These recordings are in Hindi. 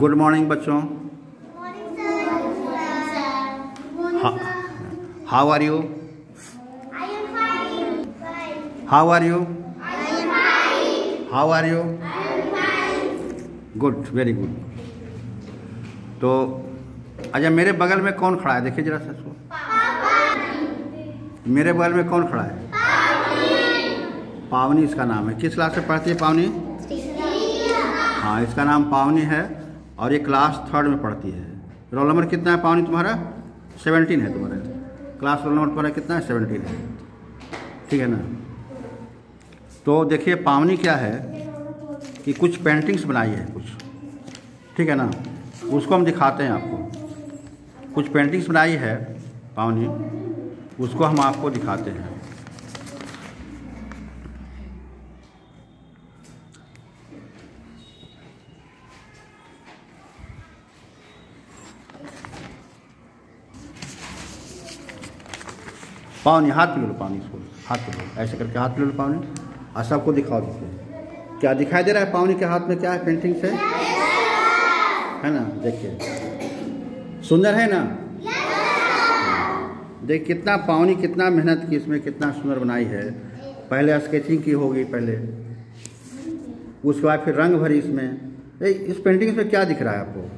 गुड मॉर्निंग बच्चों। How are you how are you how are you good very good तो अच्छा मेरे बगल में कौन खड़ा है? देखिए जरा सर इसको। मेरे बगल में कौन खड़ा है? पावनी। इसका नाम है। किस क्लास में पढ़ती है पावनी? हाँ इसका नाम पावनी है। और ये क्लास थर्ड में पढ़ती है। रोल नंबर कितना है पावनी तुम्हारा? सेवनटीन है तुम्हारा। क्लास रोल नंबर तुम्हारा कितना है? सेवनटीन है। ठीक है ना? तो देखिए, पावनी क्या है कि कुछ पेंटिंग्स बनाई है कुछ। ठीक है ना? उसको हम दिखाते हैं आपको। कुछ पेंटिंग्स बनाई है पावनी, उसको हम आपको दिखाते हैं। पावनी हाथ पे लो पानी इसको, हाथ पे लो ऐसे करके हाथ पे लो पावनी और सबको दिखाओ देखिए क्या दिखाई दे रहा है पावनी के हाथ में? क्या है पेंटिंग से? है ना? देखिए। सुंदर है ना? देख कितना पावनी कितना मेहनत की इसमें, कितना सुंदर बनाई है। पहले स्केचिंग की होगी, पहले। उसके बाद फिर रंग भरी इसमें। इस पेंटिंग्स में क्या दिख रहा है आपको?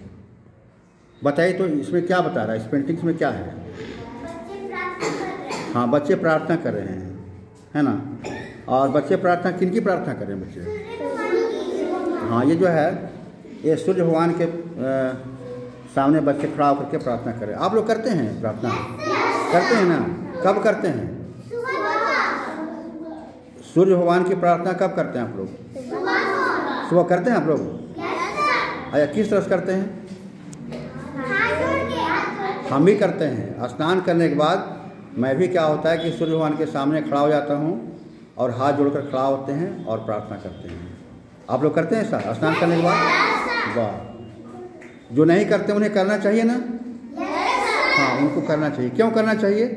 बताइए तो इसमें क्या बता रहा है? इस पेंटिंग्स में क्या है? हाँ बच्चे प्रार्थना कर रहे हैं है ना? और बच्चे प्रार्थना किन की प्रार्थना कर रहे हैं बच्चे? हाँ ये जो है ये सूर्य भगवान के आ, सामने बच्चे खड़ा होकर के प्रार्थना कर आप लोग करते हैं प्रार्थना? करते हैं ना? कब करते हैं? सूर्य भगवान की प्रार्थना कब करते हैं आप लोग? सुबह करते हैं आप लोग? अच्छा किस तरह से करते हैं? हम भी करते हैं। स्नान करने के बाद मैं भी क्या होता है कि सूर्य भगवान के सामने खड़ा हो जाता हूँ और हाथ जोड़कर खड़ा होते हैं और प्रार्थना करते हैं। आप लोग करते हैं सर स्नान करने के बाद? वाह। जो नहीं करते उन्हें करना चाहिए ना? हाँ उनको करना चाहिए। क्यों करना चाहिए?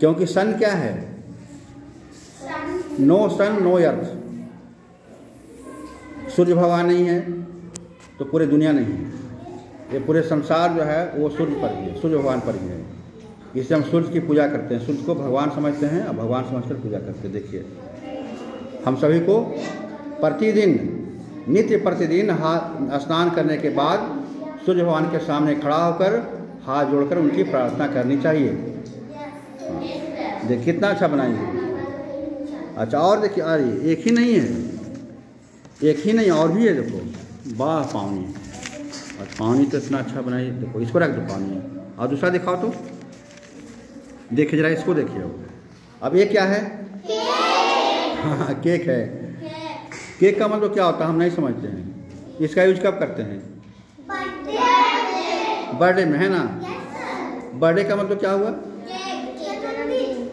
क्योंकि सन क्या है? नो सन, नो अर्थ। सूर्य भगवान नहीं है तो पूरे दुनिया नहीं है। ये पूरे संसार जो है, वो सूर्य पर ही है, सूर्य भगवान पर ही है। इससे हम सूर्य की पूजा करते हैं। सूर्य को भगवान समझते हैं और भगवान समझकर पूजा करते हैं। देखिए, हम सभी को प्रतिदिन, नित्य प्रतिदिन हाथ स्नान करने के बाद सूर्य भगवान के सामने खड़ा होकर हाथ जोड़कर उनकी प्रार्थना करनी चाहिए। देख, कितना अच्छा बनाएँगे अच्छा और देखिए, अरे, एक ही नहीं है। एक ही नहीं, और भी है, देखो। बाह पावनी और पानी तो इतना अच्छा बनाई देखो इसको रख दो पानी। है और दूसरा दिखाओ तो। देखिए जरा इसको देखिए। अब ये क्या है? हाँ केक है। केक का मतलब क्या होता है, हम नहीं समझते हैं। इसका यूज़ कब करते हैं? बर्थडे में, है ना? बर्थडे का मतलब क्या हुआ?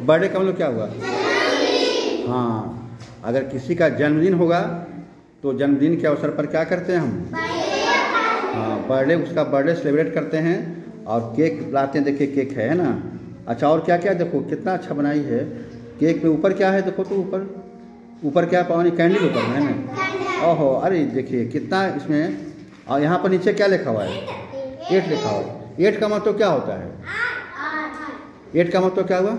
बर्थडे का मतलब क्या हुआ? हाँ अगर किसी का जन्मदिन होगा तो जन्मदिन के अवसर पर क्या करते हैं हम? बर्थडे उसका बर्थडे सेलिब्रेट करते हैं और केक लाते हैं, देखिए केक है ना? अच्छा और क्या क्या देखो, कितना अच्छा बनाई है। केक में ऊपर क्या है, देखो तो ऊपर। ऊपर क्या पानी कैंडल ऊपर है ना? ओहो, अरे, देखिए, कितना इसमें। और यहाँ पर नीचे क्या लिखा हुआ है? एट लिखा हुआ है। एट का मतलब क्या होता है? एट का मतलब क्या हुआ?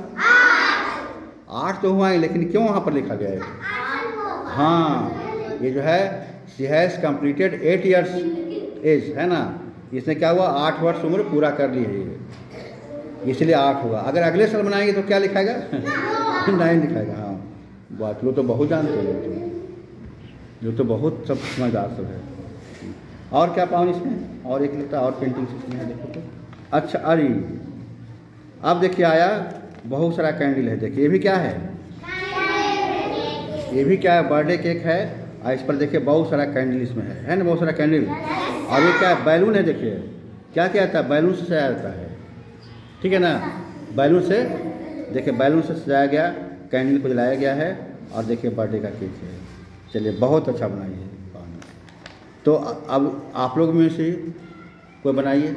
आठ तो हुआ है, लेकिन क्यों वहाँ पर लिखा गया है? हाँ ये जो है she has completed eight years age, है ना? इसने क्या हुआ? आठ वर्ष उम्र पूरा कर ली है ये। इसलिए आठ होगा अगर अगले साल बनाएँगे तो क्या लिखाएगा? नाइन लिखाएगा हाँ। बात लो तो बहुत जानते हो तो। जो तो बहुत सब समझदार सब है। और क्या पाओ इसमें? और एक लगता और पेंटिंग इसमें है, देखो तो। अच्छा अरे। अब देखिए आया, बहुत सारा कैंडल है, देखिए, ये भी क्या है? ये भी क्या है? बर्थडे केक है। और इस पर देखिए बहुत सारा कैंडल इसमें है। है ना, बहुत सारा कैंडल और ये क्या बैलून है देखिए। क्या क्या आता है? बैलून से सजाया जाता है। ठीक है ना? बैलून से, देखिए, बैलून से सजाया गया, कैंडल को जलाया गया है और देखिए, बर्थडे का केक है। चलिए, बहुत अच्छा बनाइए। तो अब आप लोग में से कोई बनाइए।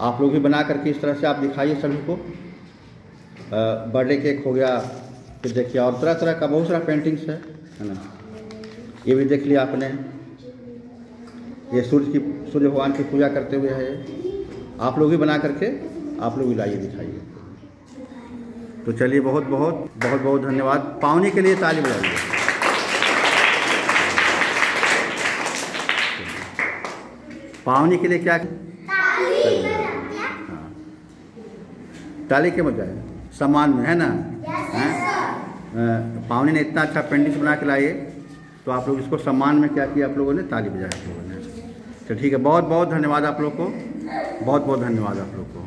आप लोग भी बना करके इस तरह से आप दिखाइए सभी को। बर्थडे केक हो गया, फिर देखिए, और तरह तरह का बहुत सारा पेंटिंग्स है है ना? ये भी देख लिया आपने। ये सूर्य की सूर्य भगवान की पूजा करते हुए है। आप लोग भी बना करके आप लोग भी लाइए दिखाइए। तो चलिए बहुत बहुत बहुत बहुत धन्यवाद। पावनी के लिए ताली बजाइए। पावनी के लिए क्या हाँ। ताली के बजाय सम्मान में है ना? हैं? अ, पावनी ने इतना अच्छा पेंटिंग्स बना के लाए। तो आप लोग इसको सम्मान में क्या किया? आप लोगों ने ताली बजाया तो ठीक है बहुत बहुत धन्यवाद आप लोग को। बहुत बहुत धन्यवाद आप लोग को।